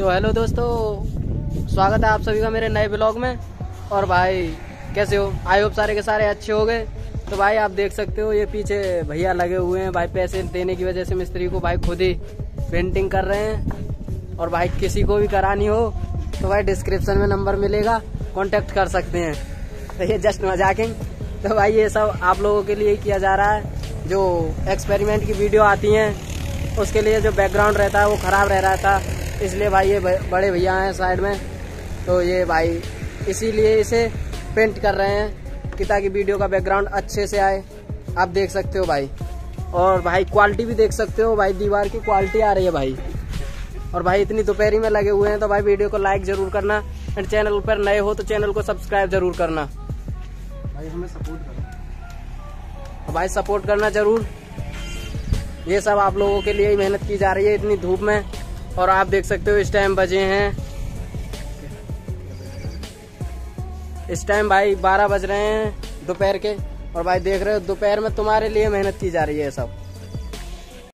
तो हेलो दोस्तों, स्वागत है आप सभी का मेरे नए ब्लॉग में। और भाई, कैसे हो? आई होप सारे के सारे अच्छे हो गए। तो भाई, आप देख सकते हो, ये पीछे भैया लगे हुए हैं। भाई, पैसे देने की वजह से मिस्त्री को भाई खुद ही पेंटिंग कर रहे हैं। और भाई, किसी को भी करानी हो तो भाई डिस्क्रिप्शन में नंबर मिलेगा। कॉन्टेक्ट कर सकते हैं। तो ये जस्ट मजाकिंग। तो भाई, ये सब आप लोगों के लिए किया जा रहा है। जो एक्सपेरिमेंट की वीडियो आती हैं, उसके लिए जो बैकग्राउंड रहता है, वो ख़राब रह रहा था। इसलिए भाई ये बड़े भैया हैं साइड में तो ये भाई इसीलिए इसे पेंट कर रहे हैं कि ताकि वीडियो का बैकग्राउंड अच्छे से आए। आप देख सकते हो भाई। और भाई क्वालिटी भी देख सकते हो भाई दीवार की क्वालिटी आ रही है भाई। और भाई इतनी दोपहरी में लगे हुए हैं तो भाई वीडियो को लाइक ज़रूर करना एंड चैनल पर नए हो तो चैनल को सब्सक्राइब ज़रूर करना। भाई हमें सपोर्ट करो। तो भाई सपोर्ट करना ज़रूर। ये सब आप लोगों के लिए ही मेहनत की जा रही है इतनी धूप में। और आप देख सकते हो इस टाइम बजे हैं। इस टाइम भाई बारह बज रहे हैं दोपहर के। और भाई देख रहे हो दोपहर में तुम्हारे लिए मेहनत की जा रही है सब।